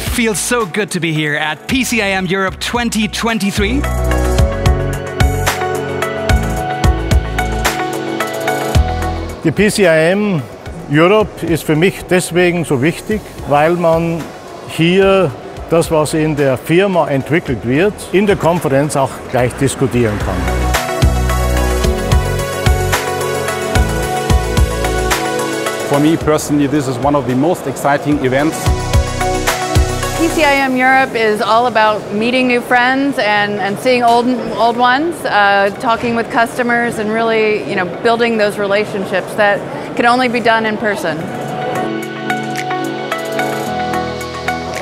feels so good to be here at PCIM Europe 2023. Die PCIM Europe ist für mich deswegen so wichtig, weil man hier das, was in der Firma entwickelt wird, in der Konferenz auch gleich diskutieren kann. For me personally, this is one of the most exciting events. PCIM Europe is all about meeting new friends and, and seeing old old ones, uh, talking with customers, and really, you know, building those relationships that can only be done in person.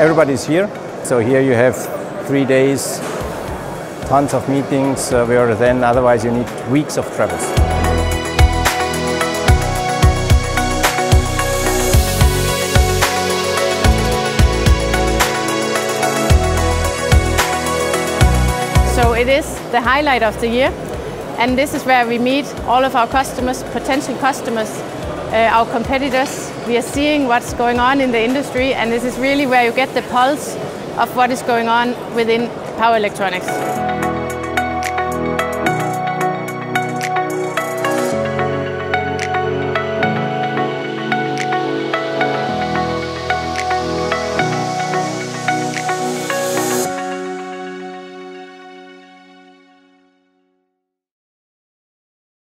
Everybody's here, so here you have three days, tons of meetings, uh, where then otherwise you need weeks of travels. So it is the highlight of the year and this is where we meet all of our customers, potential customers, uh, our competitors. We are seeing what's going on in the industry and this is really where you get the pulse of what is going on within power electronics.